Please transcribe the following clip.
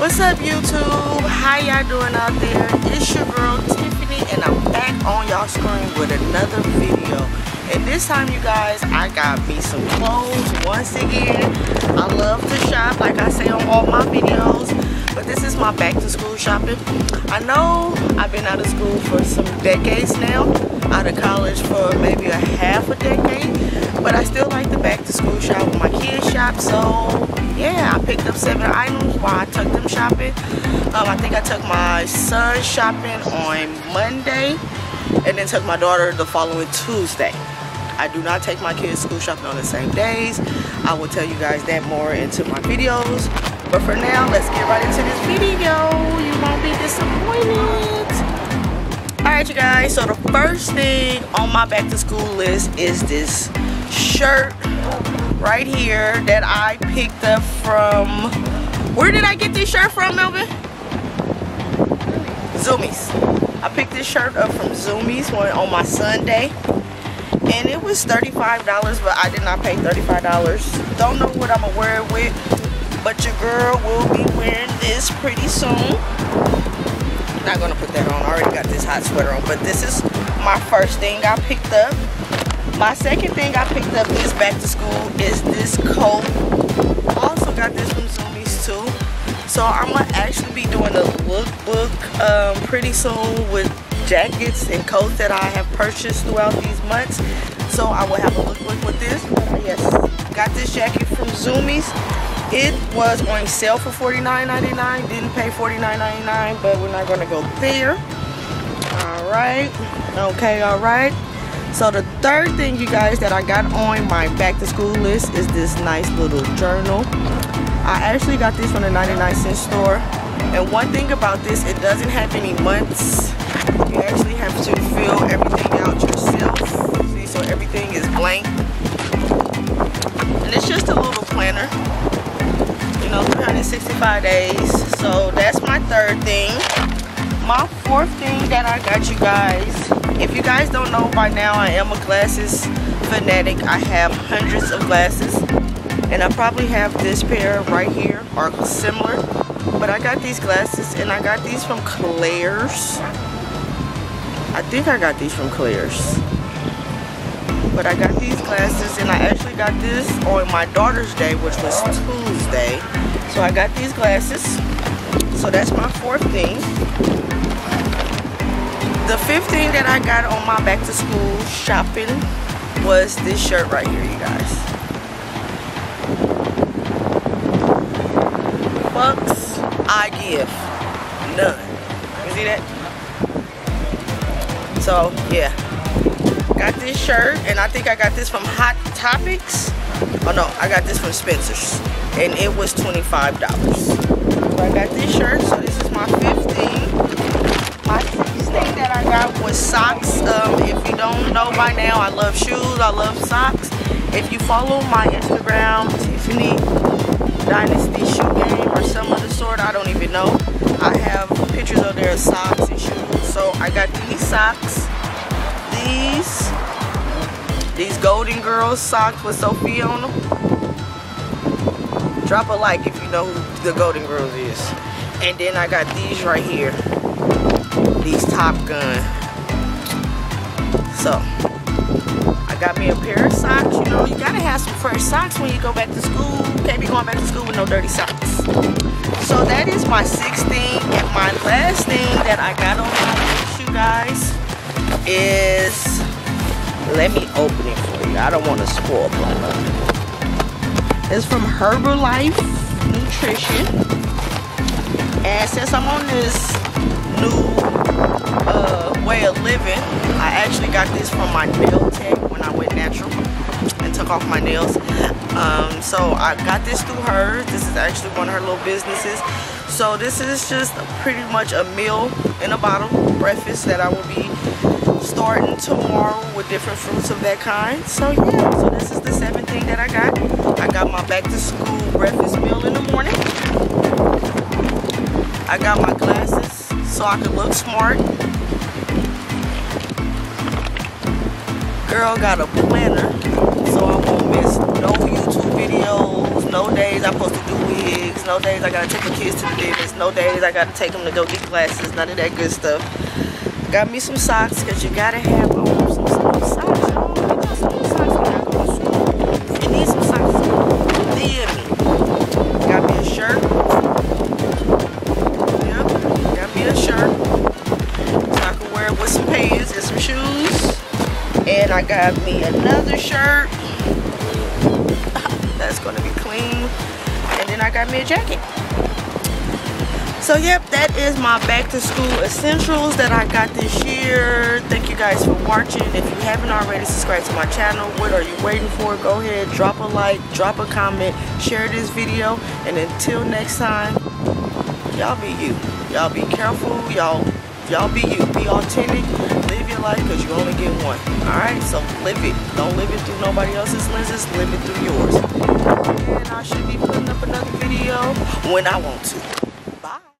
What's up YouTube? How y'all doing out there? It's your girl Tiffany and I'm back on y'all screen with another video. And this time you guys, I got me some clothes once again. I love to shop like I say on all my videos. But this is my back to school shopping. I know I've been out of school for some decades now. Out of college for maybe a half a decade. But I still like the back to school shop with my kids shop. So yeah, I picked up seven items while I took them shopping. Um, I think I took my son shopping on Monday and then took my daughter the following Tuesday. I do not take my kids school shopping on the same days. I will tell you guys that more into my videos. But for now, let's get right into this video. You won't be disappointed. Alright you guys, so the first thing on my back to school list is this shirt right here that I picked up from, where did I get this shirt from, Melvin? Zumiez. I picked this shirt up from Zumiez on my Sunday. And it was $35, but I did not pay $35. Don't know what I'm gonna wear it with, but your girl will be wearing this pretty soon. Not gonna put that on, I already got this hot sweater on, but this is my first thing I picked up. My second thing I picked up this back to school is this coat. I also got this from Zumiez too. So I'm gonna actually be doing a lookbook um, pretty soon with jackets and coats that I have purchased throughout these months. So I will have a lookbook with this. Yes, got this jacket from Zumiez. It was on sale for $49.99. Didn't pay $49.99, but we're not gonna go there. All right. Okay, all right. So the third thing, you guys, that I got on my back to school list is this nice little journal. I actually got this from the 99 cent store. And one thing about this, it doesn't have any months. You actually have to fill everything just a little planner. You know, 365 days. So that's my third thing. My fourth thing that I got you guys if you guys don't know by now, I am a glasses fanatic. I have hundreds of glasses. And I probably have this pair right here or similar. But I got these glasses and I got these from Claire's. I think I got these from Claire's. But I got these glasses and I actually got this on my daughter's day, which was Tuesday. So I got these glasses. So that's my fourth thing. The fifth thing that I got on my back to school shopping was this shirt right here, you guys. Fucks I give. None. You see that? So, yeah. Got this shirt, and I think I got this from Hot Topics. Oh no, I got this from Spencer's. And it was $25. So I got this shirt, so this is my 15. My thing that I got was socks. Um, if you don't know by now, I love shoes. I love socks. If you follow my Instagram, Tiffany Dynasti Shoe Game or some other sort, I don't even know. I have pictures of their socks and shoes. So I got these socks. These. These Golden Girls socks with Sophia on them. Drop a like if you know who the Golden Girls is. And then I got these right here these Top Gun. So, I got me a pair of socks. You know, you gotta have some fresh socks when you go back to school. Can't be going back to school with no dirty socks. So that is my sixth thing. And my last thing that I got on my list, you guys, is, let me open it for you. I don't want to spoil it. It's from Herbalife Nutrition. And since I'm on this new uh, way of living. I actually got this from my nail tech when I went natural and took off my nails. Um, so I got this through her. This is actually one of her little businesses. So this is just pretty much a meal in a bottle breakfast that I will be starting tomorrow with different fruits of that kind. So yeah, so this is the seventh thing that I got. I got my back to school breakfast meal in the morning. I got my glasses so I can look smart. Girl got a planner so I won't miss no YouTube videos, no days I'm supposed to do wigs, no days I gotta take my kids to the dentist, no days I gotta take them to go get glasses, none of that good stuff. Got me some socks, cause you gotta have on some, some some socks. I got me a shirt. I got me a jacket. So yep, that is my back to school essentials that I got this year. Thank you guys for watching. If you haven't already subscribed to my channel, what are you waiting for? Go ahead, drop a like, drop a comment, share this video. And until next time, y'all be you. Y'all be careful. Y'all y'all be you. Be authentic. Life because you only get one. Alright, so live it. Don't live it through nobody else's lenses. Live it through yours. And I should be putting up another video when I want to.